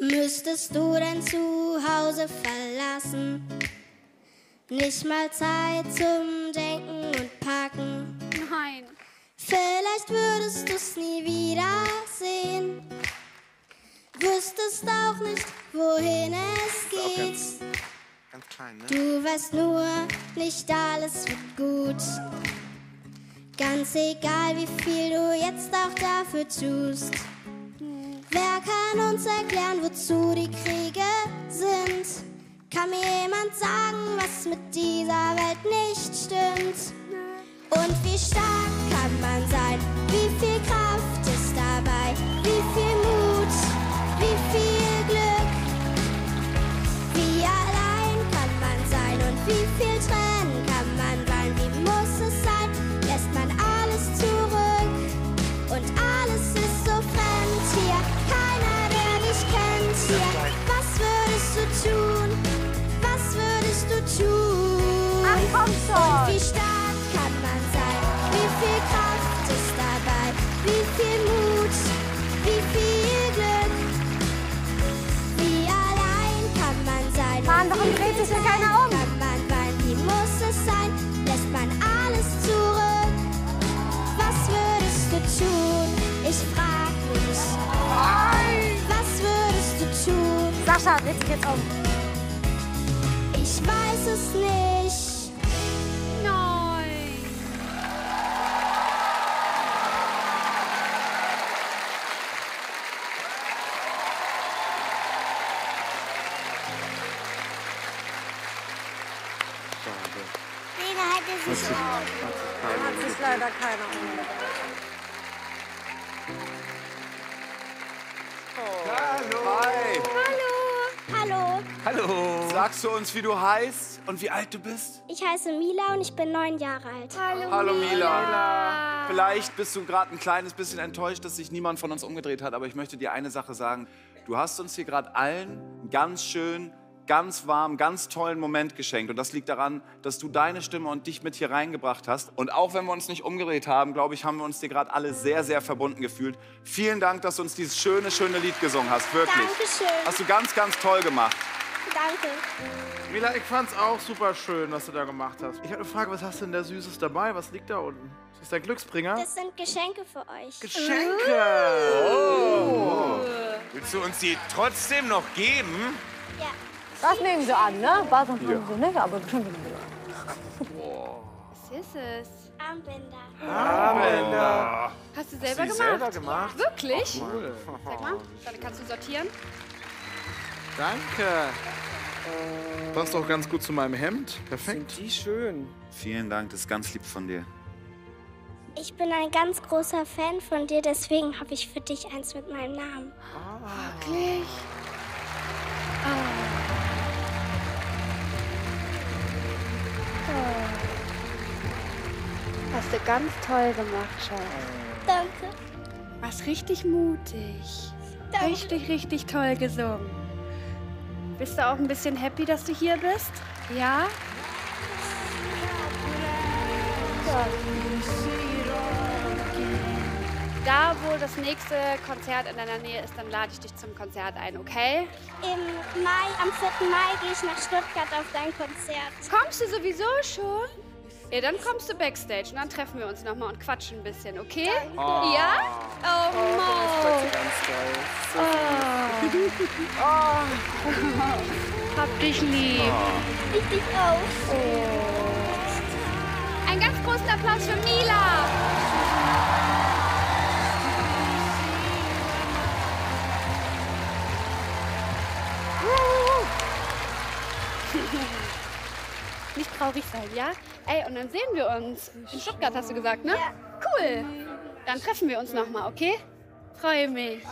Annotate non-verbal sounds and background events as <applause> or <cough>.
Müsstest du dein Zuhause verlassen? Nicht mal Zeit zum Denken und Packen. Nein. Vielleicht würdest du's nie wiedersehen. Wüsstest auch nicht, wohin es geht. Ganz klein, ne? Du weißt nur, nicht alles wird gut. Ganz egal, wie viel du jetzt auch dafür tust. Wer kann uns erklären, wozu die Kriege sind? Kann mir jemand sagen, was mit dieser Welt nicht stimmt? Und wie stark komm schon. Und wie stark kann man sein? Wie viel Kraft ist dabei? Wie viel Mut? Wie viel Glück? Wie allein kann man sein? Mann, warum dreht sich hier keiner um? Kann man weinen? Wie muss es sein? Lässt man alles zurück? Was würdest du tun? Ich frag mich. Was würdest du tun? Sascha, dreht sich jetzt um. Ich weiß es nicht. Mega hätte sich Hat sich leider keiner umgedreht. Hi. Hallo, Hallo. Sagst du uns, wie du heißt und wie alt du bist? ich heiße Mila und ich bin neun Jahre alt. Hallo, Hallo Mila. Vielleicht bist du gerade ein kleines bisschen enttäuscht, dass sich niemand von uns umgedreht hat, aber ich möchte dir eine Sache sagen. Du hast uns hier gerade allen ganz schön, ganz warm, ganz tollen Moment geschenkt. Und das liegt daran, dass du deine Stimme und dich mit hier reingebracht hast. Und auch wenn wir uns nicht umgedreht haben, glaube ich, haben wir uns dir gerade alle sehr, sehr verbunden gefühlt. Vielen Dank, dass du uns dieses schöne, schöne Lied gesungen hast. Wirklich. Dankeschön. Hast du ganz, ganz toll gemacht. Danke. Mila, ich fand's auch super schön, was du da gemacht hast. Ich habe eine Frage, was hast du denn da Süßes dabei? Was liegt da unten? Ist das dein Glücksbringer? Das sind Geschenke für euch. Geschenke! Willst du uns die trotzdem noch geben? Ja. Das nehmen sie an, ne? Was und so nicht, aber Geschenke nehmen sie an. Was ist es? Armbänder. Hast du selber Sie gemacht? selber gemacht? Wirklich? Cool. Sag mal, dann kannst du sortieren. Danke. Passt auch ganz gut zu meinem Hemd. Perfekt. Die schön. Vielen Dank, das ist ganz lieb von dir. Ich bin ein ganz großer Fan von dir, deswegen habe ich für dich eins mit meinem Namen. Wirklich? Hast du ganz toll gemacht, Schatz. Danke. Warst richtig mutig. Danke. Richtig, richtig toll gesungen. Bist du auch ein bisschen happy, dass du hier bist? Ja? Da, wo das nächste Konzert in deiner Nähe ist, dann lade ich dich zum Konzert ein, okay? Im Mai, am 4. Mai gehe ich nach Stuttgart auf dein Konzert. Kommst du sowieso schon? Ja, dann kommst du backstage und dann treffen wir uns nochmal und quatschen ein bisschen, okay? Ja? Oh, Mo. Ganz geil. Oh. <laughs> Hab dich lieb. Ich dich auch. Ein ganz großen Applaus für Mila. Nicht traurig sein, ja? Ey, und dann sehen wir uns. In Stuttgart hast du gesagt, ne? Cool. Dann treffen wir uns nochmal, okay? Freue mich.